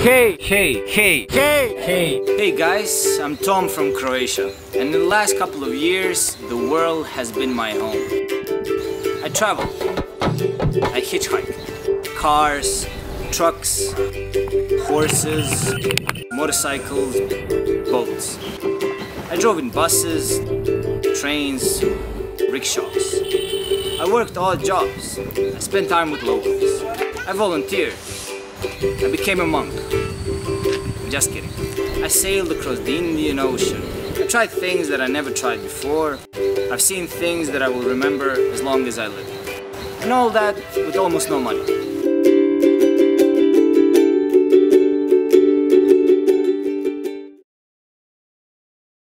Hey, hey, hey, hey, hey. Hey guys, I'm Tom from Croatia, and in the last couple of years, the world has been my home. I travel, I hitchhike, cars, trucks, horses, motorcycles, boats. I drove in buses, trains, rickshaws. I worked odd jobs. I spent time with locals. I volunteered. I became a monk. Just kidding. I sailed across the Indian Ocean. I tried things that I never tried before. I've seen things that I will remember as long as I live. And all that with almost no money.